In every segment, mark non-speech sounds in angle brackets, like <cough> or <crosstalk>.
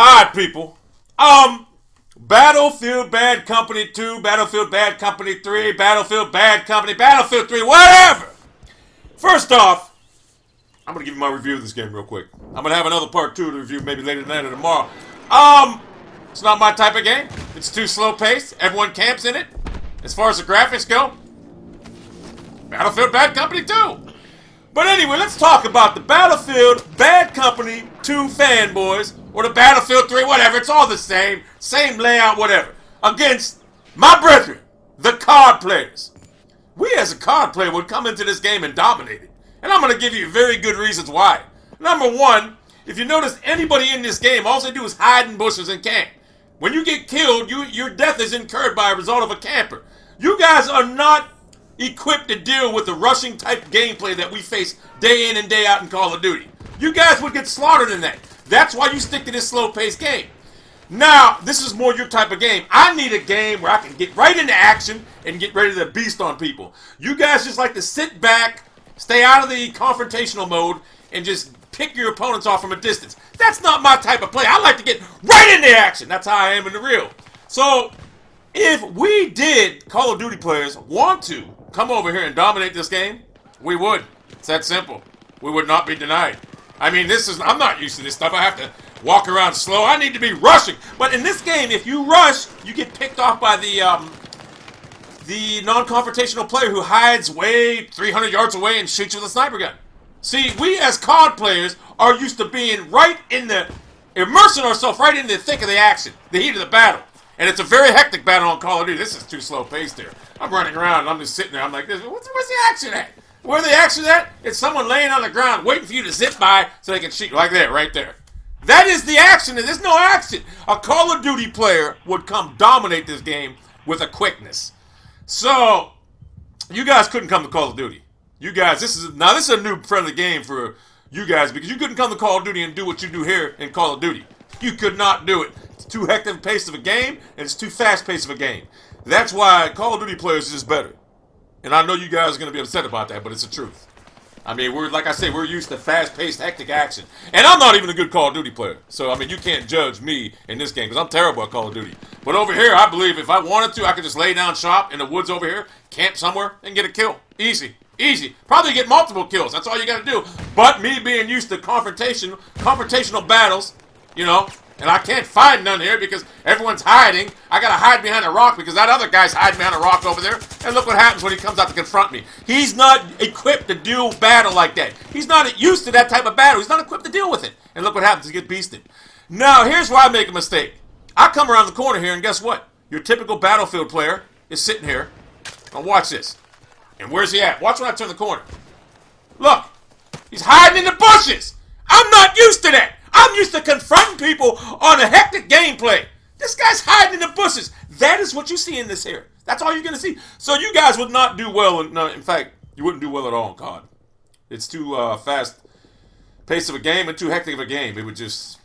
All right, people. Um, Battlefield Bad Company 2, Battlefield Bad Company 3, Battlefield Bad Company, Battlefield 3, whatever. First off, I'm gonna give you my review of this game real quick. I'm gonna have another part two to review maybe later tonight or tomorrow. Um, it's not my type of game. It's too slow paced. Everyone camps in it. As far as the graphics go, Battlefield Bad Company 2. But anyway, let's talk about the Battlefield Bad Company 2 fanboys, or the Battlefield 3, whatever. It's all the same. Same layout, whatever. Against my brethren, the card players. We as a card player would come into this game and dominate it. And I'm going to give you very good reasons why. Number one, if you notice anybody in this game, all they do is hide in bushes and camp. When you get killed, you, your death is incurred by a result of a camper. You guys are not equipped to deal with the rushing type gameplay that we face day in and day out in Call of Duty. You guys would get slaughtered in that. That's why you stick to this slow paced game. Now, this is more your type of game. I need a game where I can get right into action and get ready to beast on people. You guys just like to sit back, stay out of the confrontational mode, and just pick your opponents off from a distance. That's not my type of play. I like to get right into action. That's how I am in the real. So, if we did, Call of Duty players, want to come over here and dominate this game, we would. It's that simple. We would not be denied. I mean, this is, I'm not used to this stuff. I have to walk around slow. I need to be rushing. But in this game, if you rush, you get picked off by the, um, the non-confrontational player who hides way 300 yards away and shoots you with a sniper gun. See, we as COD players are used to being right in the, immersing ourselves right in the thick of the action, the heat of the battle. And it's a very hectic battle on Call of Duty. This is too slow paced here. I'm running around and I'm just sitting there. I'm like, what's, what's the action at? Where the action at? It's someone laying on the ground waiting for you to zip by so they can shoot like that, right there. That is the action, and there's no action. A Call of Duty player would come dominate this game with a quickness. So, you guys couldn't come to Call of Duty. You guys, this is now this is a new friendly game for you guys because you couldn't come to Call of Duty and do what you do here in Call of Duty. You could not do it. Too hectic pace of a game, and it's too fast pace of a game. That's why Call of Duty players is just better. And I know you guys are going to be upset about that, but it's the truth. I mean, we're like I say, we're used to fast-paced, hectic action, and I'm not even a good Call of Duty player. So I mean, you can't judge me in this game because I'm terrible at Call of Duty. But over here, I believe if I wanted to, I could just lay down shop in the woods over here, camp somewhere, and get a kill. Easy, easy. Probably get multiple kills. That's all you got to do. But me being used to confrontation, confrontational battles, you know, and I can't find none here because everyone's hiding. I gotta hide behind a rock because that other guy's hiding behind a rock over there. And look what happens when he comes out to confront me. He's not equipped to do battle like that. He's not used to that type of battle. He's not equipped to deal with it. And look what happens. He gets beasted. Now, here's where I make a mistake. I come around the corner here, and guess what? Your typical battlefield player is sitting here. Now watch this. And where's he at? Watch when I turn the corner. Look. He's hiding in the bushes. I'm not used to that. I'm used to confronting people on a hectic gameplay. This guy's hiding in the bushes. That is what you see in this here. That's all you're going to see. So you guys would not do well. In, in fact, you wouldn't do well at all God. It's too uh, fast pace of a game and too hectic of a game. It would just...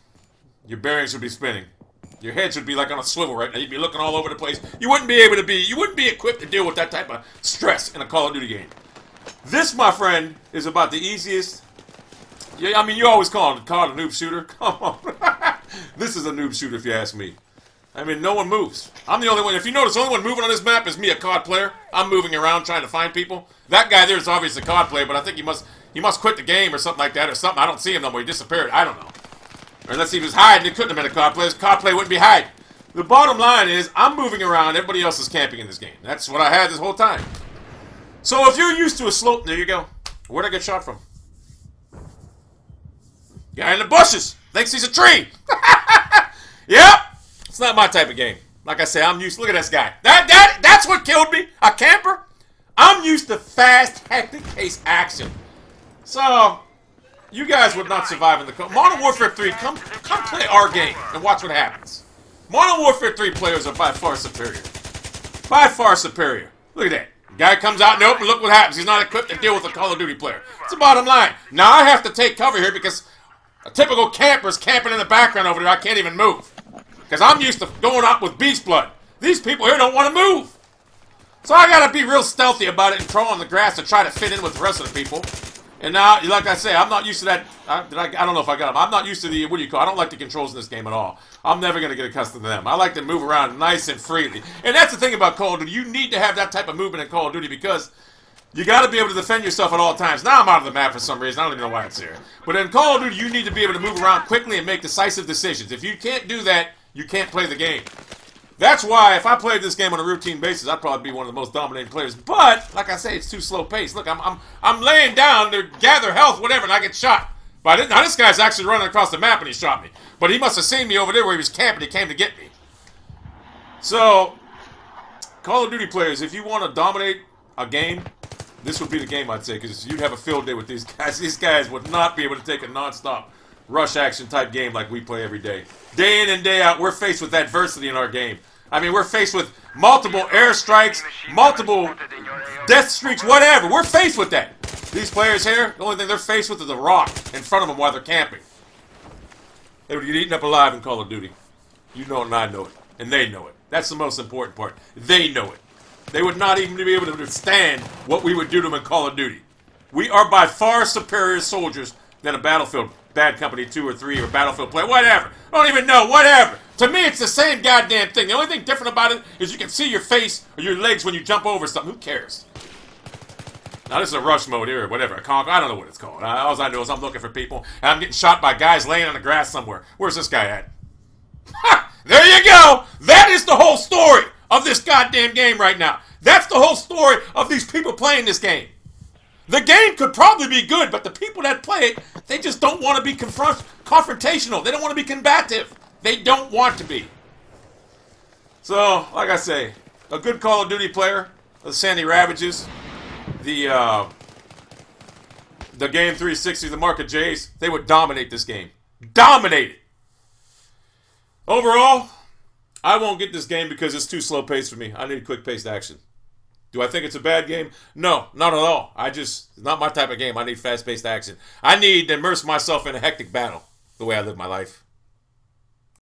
Your bearings would be spinning. Your head should be like on a swivel right now. You'd be looking all over the place. You wouldn't be able to be... You wouldn't be equipped to deal with that type of stress in a Call of Duty game. This, my friend, is about the easiest yeah, I mean, you always call it, call it a noob shooter. <laughs> Come on. <laughs> this is a noob shooter, if you ask me. I mean, no one moves. I'm the only one. If you notice, the only one moving on this map is me, a COD player. I'm moving around trying to find people. That guy there is obviously a COD player, but I think he must he must quit the game or something like that or something. I don't see him no more. He disappeared. I don't know. Unless he was hiding, it couldn't have been a COD player. COD player wouldn't be hiding. The bottom line is, I'm moving around. Everybody else is camping in this game. That's what I had this whole time. So if you're used to a slope, there you go. Where'd I get shot from? Guy in the bushes thinks he's a tree. <laughs> yep. It's not my type of game. Like I say, I'm used. Look at this guy. That that that's what killed me. A camper. I'm used to fast, hectic pace action. So you guys would not survive in the Modern Warfare 3. Come come play our game and watch what happens. Modern Warfare 3 players are by far superior. By far superior. Look at that. Guy comes out in the open, look what happens. He's not equipped to deal with a Call of Duty player. It's the bottom line. Now I have to take cover here because a typical camper's camping in the background over there. I can't even move. Because I'm used to going up with beast blood. These people here don't want to move. So I gotta be real stealthy about it and crawl on the grass to try to fit in with the rest of the people. And now, like I say, I'm not used to that. I, I, I don't know if I got them. I'm not used to the, what do you call I don't like the controls in this game at all. I'm never going to get accustomed to them. I like to move around nice and freely. And that's the thing about Call of Duty. You need to have that type of movement in Call of Duty because you got to be able to defend yourself at all times. Now I'm out of the map for some reason. I don't even know why it's here. But in Call of Duty, you need to be able to move around quickly and make decisive decisions. If you can't do that, you can't play the game. That's why if I played this game on a routine basis, I'd probably be one of the most dominating players. But like I say, it's too slow paced. Look, I'm I'm I'm laying down to gather health, whatever, and I get shot. But now this guy's actually running across the map and he shot me. But he must have seen me over there where he was camping. He came to get me. So, Call of Duty players, if you want to dominate a game, this would be the game I'd say because you'd have a field day with these guys. These guys would not be able to take a non-stop rush action type game like we play every day. Day in and day out, we're faced with adversity in our game. I mean, we're faced with multiple airstrikes, multiple death streaks, whatever. We're faced with that. These players here, the only thing they're faced with is a rock in front of them while they're camping. They would get eaten up alive in Call of Duty. You know it and I know it. And they know it. That's the most important part. They know it. They would not even be able to understand what we would do to them in Call of Duty. We are by far superior soldiers than a Battlefield Bad Company 2 or 3 or Battlefield player, whatever. I don't even know, whatever. To me, it's the same goddamn thing. The only thing different about it is you can see your face or your legs when you jump over something. Who cares? Now, this is a rush mode here or whatever. A. I don't know what it's called. All I know is I'm looking for people and I'm getting shot by guys laying on the grass somewhere. Where's this guy at? Ha! There you go! That is the whole story of this goddamn game right now. That's the whole story of these people playing this game. The game could probably be good, but the people that play it, they just don't want to be confront- confrontational. They don't want to be combative. They don't want to be. So, like I say, a good Call of Duty player, the Sandy Ravages, the uh, the Game 360, the Market J's, they would dominate this game. Dominate it. Overall, I won't get this game because it's too slow paced for me. I need quick paced action. Do I think it's a bad game? No, not at all. I just, it's not my type of game. I need fast paced action. I need to immerse myself in a hectic battle the way I live my life.